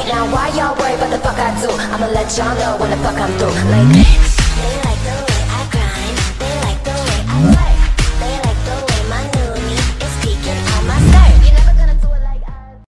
Now why y'all worry about the fuck I do? I'ma let y'all know when the fuck I'm through. Like.